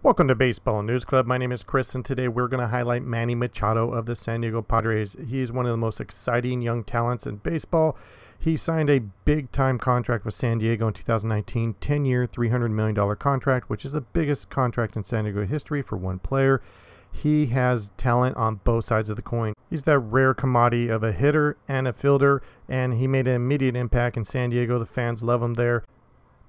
Welcome to Baseball News Club. My name is Chris, and today we're going to highlight Manny Machado of the San Diego Padres. He's one of the most exciting young talents in baseball. He signed a big time contract with San Diego in 2019, 10 year, $300 million contract, which is the biggest contract in San Diego history for one player. He has talent on both sides of the coin. He's that rare commodity of a hitter and a fielder, and he made an immediate impact in San Diego. The fans love him there.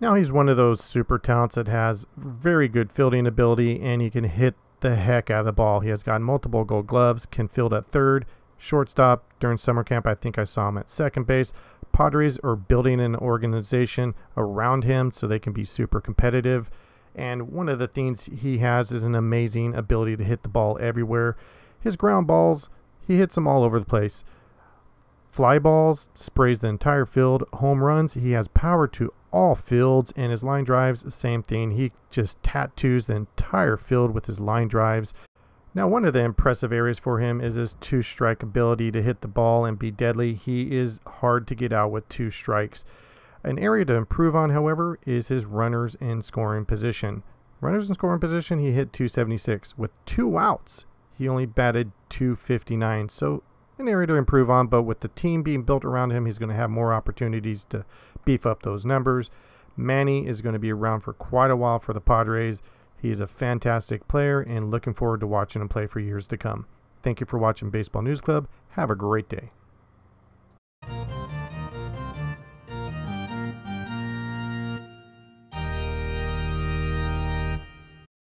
Now he's one of those super talents that has very good fielding ability and he can hit the heck out of the ball. He has gotten multiple gold gloves, can field at third, shortstop. During summer camp, I think I saw him at second base. Padres are building an organization around him so they can be super competitive. And one of the things he has is an amazing ability to hit the ball everywhere. His ground balls, he hits them all over the place. Fly balls, sprays the entire field. Home runs, he has power to all fields. And his line drives, same thing. He just tattoos the entire field with his line drives. Now, one of the impressive areas for him is his two strike ability to hit the ball and be deadly. He is hard to get out with two strikes. An area to improve on, however, is his runners in scoring position. Runners in scoring position, he hit 276. With two outs, he only batted 259. So an area to improve on, but with the team being built around him, he's going to have more opportunities to beef up those numbers. Manny is going to be around for quite a while for the Padres. He is a fantastic player and looking forward to watching him play for years to come. Thank you for watching Baseball News Club. Have a great day.